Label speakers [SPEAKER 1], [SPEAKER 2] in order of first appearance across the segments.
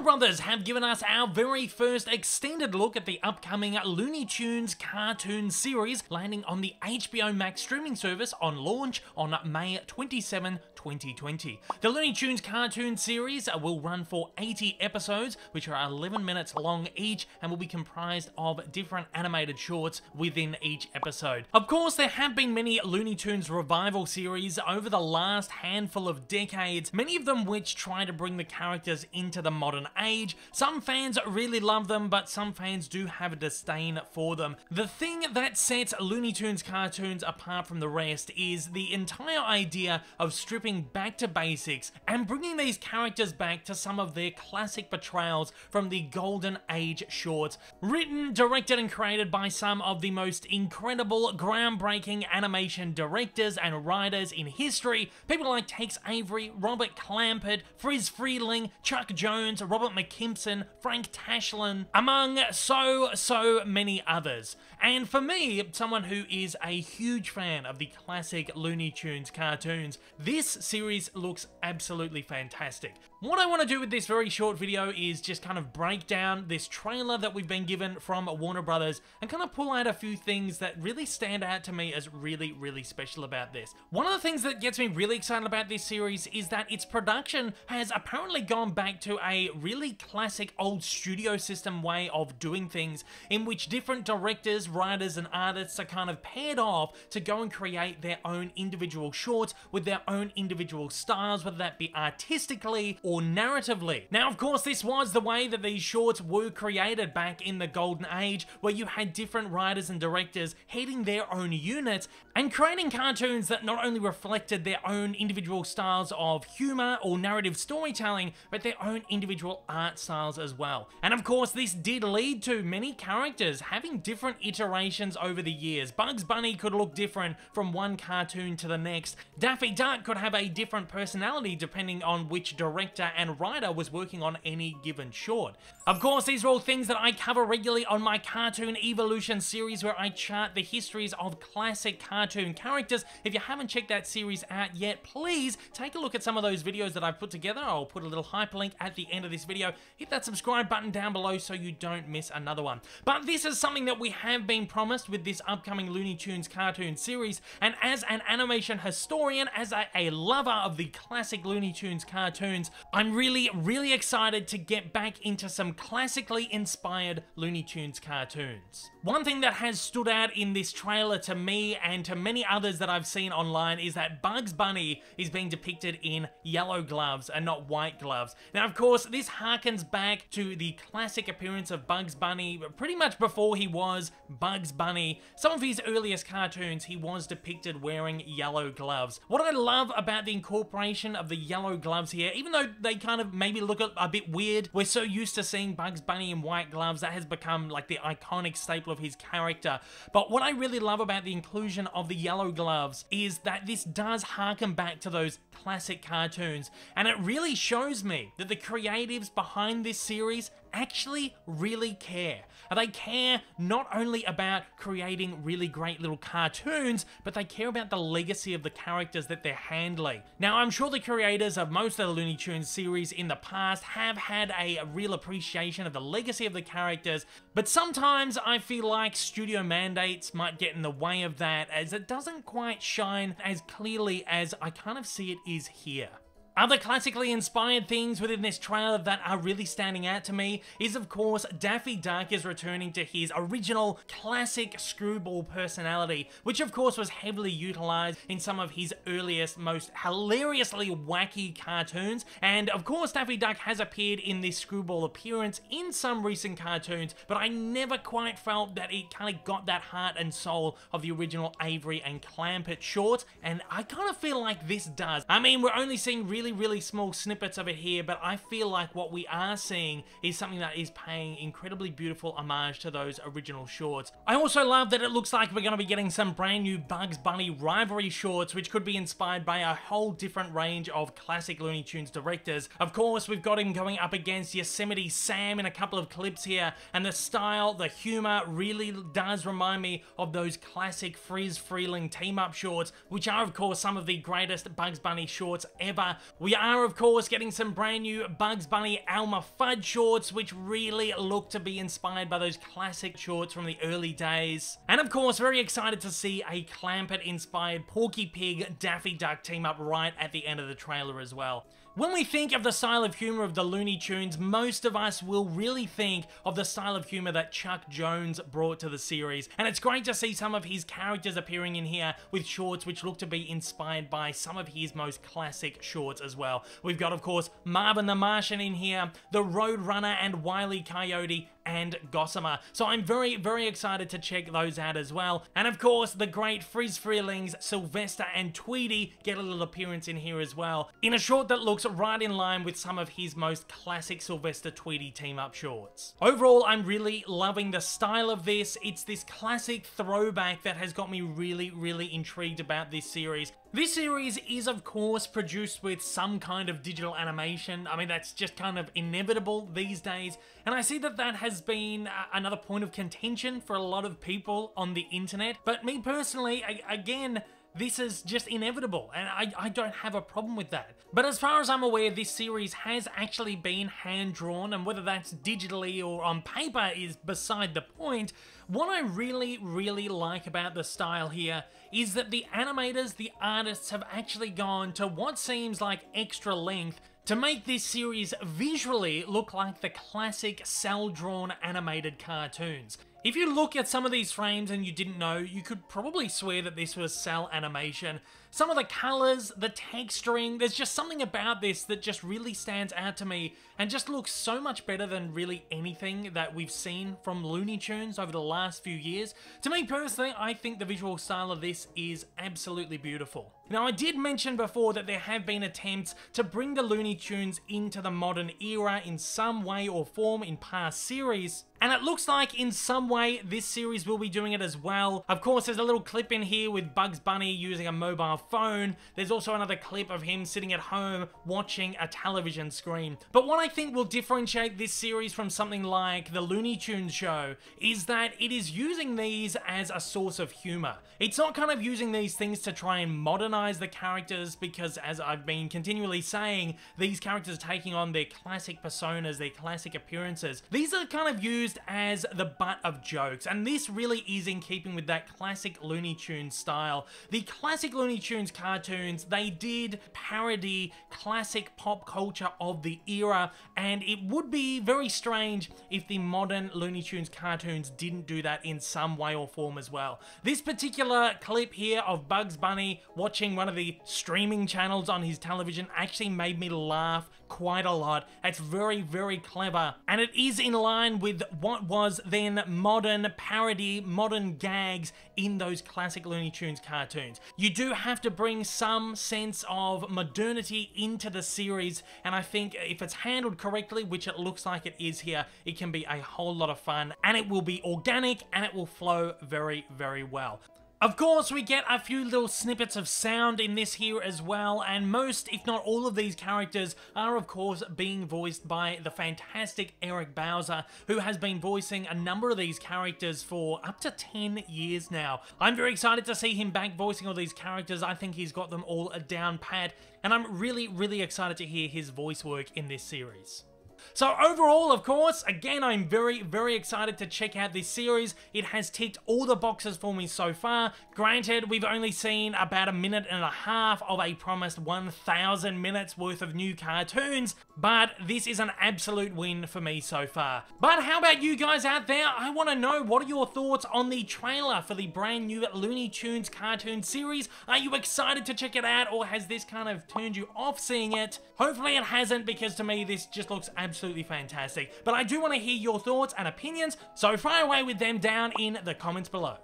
[SPEAKER 1] Warner Brothers have given us our very first extended look at the upcoming Looney Tunes cartoon series landing on the HBO Max streaming service on launch on May 27, 2020. The Looney Tunes cartoon series will run for 80 episodes, which are 11 minutes long each and will be comprised of different animated shorts within each episode. Of course, there have been many Looney Tunes revival series over the last handful of decades, many of them which try to bring the characters into the modern age. Some fans really love them, but some fans do have a disdain for them. The thing that sets Looney Tunes cartoons apart from the rest is the entire idea of stripping back to basics and bringing these characters back to some of their classic portrayals from the golden age shorts. Written, directed and created by some of the most incredible, groundbreaking animation directors and writers in history, people like Tex Avery, Robert Clampett, Friz Freleng, Chuck Jones, Robert McKimson, Frank Tashlin, among so, so many others. And for me, someone who is a huge fan of the classic Looney Tunes cartoons, this series looks absolutely fantastic. What I want to do with this very short video is just kind of break down this trailer that we've been given from Warner Brothers and kind of pull out a few things that really stand out to me as really, really special about this. One of the things that gets me really excited about this series is that its production has apparently gone back to a really classic old studio system way of doing things in which different directors, writers, and artists are kind of paired off to go and create their own individual shorts with their own individual styles, whether that be artistically or narratively. Now, of course, this was the way that these shorts were created back in the golden age, where you had different writers and directors heading their own units and creating cartoons that not only reflected their own individual styles of humor or narrative storytelling, but their own individual art styles as well. And of course, this did lead to many characters having different iterations over the years. Bugs Bunny could look different from one cartoon to the next. Daffy Duck could have a different personality depending on which director and writer was working on any given short. Of course, these are all things that I cover regularly on my Cartoon Evolution series where I chart the histories of classic cartoon characters. If you haven't checked that series out yet, please take a look at some of those videos that I've put together. I'll put a little hyperlink at the end of this video. Video, hit that subscribe button down below so you don't miss another one. But this is something that we have been promised with this upcoming Looney Tunes cartoon series, and as an animation historian, as a, a lover of the classic Looney Tunes cartoons, I'm really, really excited to get back into some classically inspired Looney Tunes cartoons. One thing that has stood out in this trailer to me and to many others that I've seen online is that Bugs Bunny is being depicted in yellow gloves and not white gloves. Now, of course, this harkens back to the classic appearance of Bugs Bunny pretty much before he was Bugs Bunny. Some of his earliest cartoons, he was depicted wearing yellow gloves. What I love about the incorporation of the yellow gloves here, even though they kind of maybe look a, bit weird, we're so used to seeing Bugs Bunny in white gloves, that has become like the iconic staple of his character. But what I really love about the inclusion of the yellow gloves is that this does harken back to those classic cartoons, and it really shows me that the creatives behind this series actually really care. They care not only about creating really great little cartoons, but they care about the legacy of the characters that they're handling. Now, I'm sure the creators of most of the Looney Tunes series in the past have had a real appreciation of the legacy of the characters, but sometimes I feel like studio mandates might get in the way of that as it doesn't quite shine as clearly as I kind of see it is here. Other classically inspired things within this trailer that are really standing out to me is of course Daffy Duck is returning to his original classic screwball personality, which of course was heavily utilized in some of his earliest, most hilariously wacky cartoons, and of course Daffy Duck has appeared in this screwball appearance in some recent cartoons, but I never quite felt that it kind of got that heart and soul of the original Avery and Clampett short, and I kind of feel like this does. I mean, we're only seeing really, really really small snippets of it here, but I feel like what we are seeing is something that is paying incredibly beautiful homage to those original shorts. I also love that it looks like we're going to be getting some brand new Bugs Bunny rivalry shorts, which could be inspired by a whole different range of classic Looney Tunes directors. Of course, we've got him going up against Yosemite Sam in a couple of clips here, and the style, the humor really does remind me of those classic Friz Freleng team-up shorts, which are of course some of the greatest Bugs Bunny shorts ever. We are, of course, getting some brand new Bugs Bunny Elmer Fudd shorts, which really look to be inspired by those classic shorts from the early days. And of course, very excited to see a Clampett-inspired Porky Pig Daffy Duck team up right at the end of the trailer as well. When we think of the style of humor of the Looney Tunes, most of us will really think of the style of humor that Chuck Jones brought to the series. And it's great to see some of his characters appearing in here with shorts which look to be inspired by some of his most classic shorts as well. We've got, of course, Marvin the Martian in here, the Roadrunner and Wiley Coyote, and Gossamer. So I'm very, very excited to check those out as well. And of course, the great Friz Freleng's, Sylvester and Tweety get a little appearance in here as well, in a short that looks right in line with some of his most classic Sylvester Tweety team-up shorts. Overall, I'm really loving the style of this. It's this classic throwback that has got me really, really intrigued about this series. This series is, of course, produced with some kind of digital animation. I mean, that's just kind of inevitable these days. And I see that that has been uh, another point of contention for a lot of people on the internet. But me personally, again, this is just inevitable, and I, I don't have a problem with that. But as far as I'm aware, this series has actually been hand-drawn, and whether that's digitally or on paper is beside the point. What I really, really like about the style here is that the animators, the artists have actually gone to what seems like extra length to make this series visually look like the classic cel-drawn animated cartoons. If you look at some of these frames and you didn't know, you could probably swear that this was cel animation. Some of the colors, the texturing, there's just something about this that just really stands out to me and just looks so much better than really anything that we've seen from Looney Tunes over the last few years. To me personally, I think the visual style of this is absolutely beautiful. Now, I did mention before that there have been attempts to bring the Looney Tunes into the modern era in some way or form in past series, and it looks like in some way this series will be doing it as well. Of course, there's a little clip in here with Bugs Bunny using a mobile phone. There's also another clip of him sitting at home watching a television screen. But what I think will differentiate this series from something like the Looney Tunes show is that it is using these as a source of humor. It's not kind of using these things to try and modernize the characters because, as I've been continually saying, these characters taking on their classic personas, their classic appearances. These are kind of used as the butt of jokes, and this really is in keeping with that classic Looney Tunes style. The classic Looney Tunes cartoons, they did parody classic pop culture of the era, and it would be very strange if the modern Looney Tunes cartoons didn't do that in some way or form as well. This particular clip here of Bugs Bunny watching one of the streaming channels on his television actually made me laugh quite a lot. It's very, very clever. And it is in line with what was then modern parody, modern gags in those classic Looney Tunes cartoons. You do have to bring some sense of modernity into the series, and I think if it's handled correctly, which it looks like it is here, it can be a whole lot of fun, and it will be organic, and it will flow very, very well. Of course, we get a few little snippets of sound in this here as well, and most, if not all of these characters are of course being voiced by the fantastic Eric Bauza, who has been voicing a number of these characters for up to 10 years now. I'm very excited to see him back voicing all these characters, I think he's got them all down pat, and I'm really, really excited to hear his voice work in this series. So overall, of course, again, I'm very, very excited to check out this series. It has ticked all the boxes for me so far. Granted, we've only seen about a minute and a half of a promised 1,000 minutes worth of new cartoons, but this is an absolute win for me so far. But how about you guys out there? I want to know what are your thoughts on the trailer for the brand new Looney Tunes cartoon series? Are you excited to check it out or has this kind of turned you off seeing it? Hopefully it hasn't because to me this just looks absolutely fantastic. But I do want to hear your thoughts and opinions, so fire away with them down in the comments below.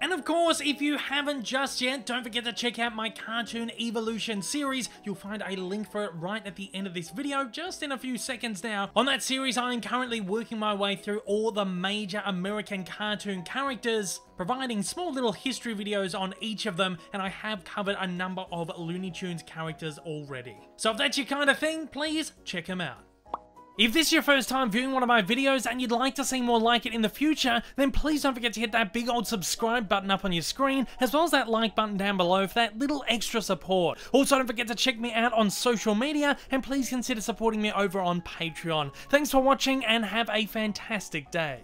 [SPEAKER 1] And of course, if you haven't just yet, don't forget to check out my Cartoon Evolution series. You'll find a link for it right at the end of this video, just in a few seconds now. On that series, I am currently working my way through all the major American cartoon characters, providing small little history videos on each of them, and I have covered a number of Looney Tunes characters already. So if that's your kind of thing, please check them out. If this is your first time viewing one of my videos and you'd like to see more like it in the future, then please don't forget to hit that big old subscribe button up on your screen, as well as that like button down below for that little extra support. Also, don't forget to check me out on social media, and please consider supporting me over on Patreon. Thanks for watching, and have a fantastic day.